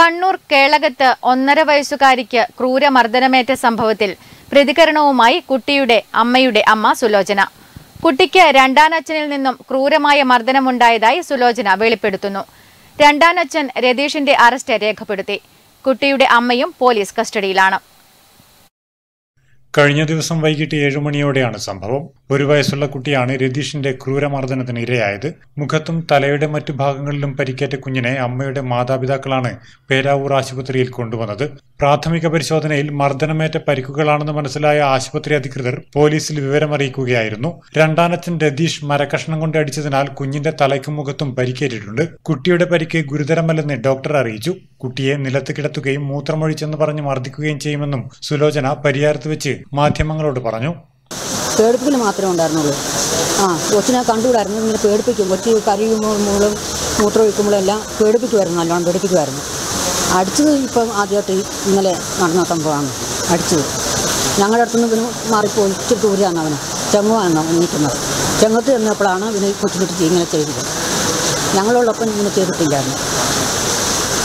കണ്ണൂർ കേളകത്ത് ഒന്നര വയസ്സുകാരിക്ക് ക്രൂരമർദ്ദനമേറ്റ സംഭവത്തിൽ പ്രതികരണവുമായി കുട്ടിയുടെ അമ്മയുടെ അമ്മ സുലോചന. കുട്ടിക്ക് രണ്ടാനച്ഛനിൽ നിന്നും ക്രൂരമായ മർദ്ദനമുണ്ടായതായി സുലോചന വെളിപ്പെടുത്തുന്നു. രണ്ടാനച്ഛൻ രതീഷിന്റെ അറസ്റ്റ് രേഖപ്പെടുത്തി. കുട്ടിയുടെ അമ്മയും പോലീസ് കസ്റ്റഡിയിലാണ്. കഴിഞ്ഞ ദിവസം വൈകിട്ട് ഏഴു മണിയോടെയാണ് സംഭവം. ഒരു വയസ്സുള്ള കുട്ടിയാണ് രതീഷിന്റെ ക്രൂരമർദ്ദനത്തിന് ഇരയായത്. മുഖത്തും തലയുടെ മറ്റു ഭാഗങ്ങളിലും പരിക്കേറ്റ കുഞ്ഞിനെ അമ്മയുടെ മാതാപിതാക്കളാണ് പേരാവൂർ ആശുപത്രിയിൽ കൊണ്ടുവന്നത്. പ്രാഥമിക പരിശോധനയിൽ മർദ്ദനമേറ്റ പരിക്കുകളാണെന്ന് മനസ്സിലായ ആശുപത്രി അധികൃതർ പോലീസിൽ വിവരമറിയിക്കുകയായിരുന്നു. രണ്ടാനച്ചൻ രതീഷ് മരക്കഷ്ണം കൊണ്ട് അടിച്ചതിനാൽ കുഞ്ഞിന്റെ തലയ്ക്കും മുഖത്തും പരിക്കേറ്റിട്ടുണ്ട്. കുട്ടിയുടെ പരിക്ക് ഗുരുതരമല്ലെന്ന് ഡോക്ടർ അറിയിച്ചു. കുട്ടിയെ നിലത്ത് കിടത്തുകയും മൂത്രമൊഴിച്ചെന്ന് പറഞ്ഞ് മർദ്ദിക്കുകയും ചെയ്യുമെന്നും സുലോചന പരിയാരത്ത് വെച്ച് മാധ്യമങ്ങളോട് പറഞ്ഞു. പേടിപ്പിക്കൽ മാത്രമേ ഉണ്ടായിരുന്നുള്ളൂ. ആ കൊച്ചിനെ കണ്ടുകൂടായിരുന്നു. ഇങ്ങനെ പേടിപ്പിക്കും. കൊച്ചി കരയുമ്പോൾ മുകളും മൂത്രം ഒഴിക്കുമ്പോഴും എല്ലാം പേടിപ്പിക്കുമായിരുന്നു. നല്ലോണം പേടിപ്പിക്കുമായിരുന്നു. അടിച്ചത് ഇപ്പം ആദ്യമായിട്ട് ഇന്നലെ നടന്ന സംഭവമാണ്. അടിച്ചത്. ഞങ്ങളുടെ അടുത്തുനിന്ന് ഇവന് മാറിപ്പോയി. ഇച്ചിരി ദൂരെയാണ് അവന്. ചെങ്ങുവാണ് അവൻ ചെങ്ങത്ത് ചെന്നപ്പോഴാണ് ഇവന് കൊച്ചു ഇങ്ങനെ ചെയ്തത്. ഞങ്ങളോടൊപ്പം ഇങ്ങനെ ചെയ്തിട്ടില്ലായിരുന്നു.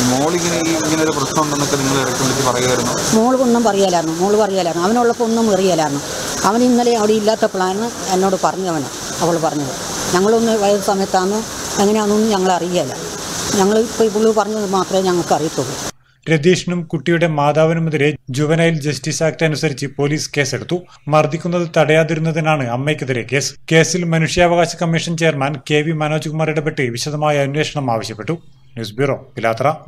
മോളിങ്ങനെ ഈ ഇങ്ങനെ ഒരു പ്രശ്നം ഉണ്ടെന്നൊക്കെ നിങ്ങൾ ഇടയ്ക്ക് വിളിച്ച് പറയുമായിരുന്നു. മോൾ ഒന്നും പറയാലായിരുന്നു. മോൾ പറയലായിരുന്നു. അവനുള്ളപ്പോൾ ഒന്നും അറിയാലായിരുന്നു അവൻ ഇന്നലെ അവിടെ ഇല്ലാത്തപ്പോഴാണ് എന്നോട് പറഞ്ഞവന്. അവൾ പറഞ്ഞത്. ഞങ്ങളൊന്ന് വയസ്സ് സമയത്താണ് എങ്ങനെയാണെന്നൊന്നും ഞങ്ങൾ അറിയില്ല. ഞങ്ങൾ ഇപ്പോൾ പറഞ്ഞു പറഞ്ഞത് മാത്രമേ ഞങ്ങൾക്ക് അറിയത്തുള്ളൂ. രതീഷിനും കുട്ടിയുടെ മാതാവിനുമെതിരെ ജുവനൈൽ ജസ്റ്റിസ് ആക്ട് അനുസരിച്ച് പോലീസ് കേസെടുത്തു. മർദ്ദിക്കുന്നത് തടയാതിരുന്നതിനാണ് അമ്മയ്ക്കെതിരെ കേസ്. കേസിൽ മനുഷ്യാവകാശ commission chairman K V Manoj Kumar ഇടപെട്ട് വിശദമായ അന്വേഷണം ആവശ്യപ്പെട്ടു. نسبره بلاترا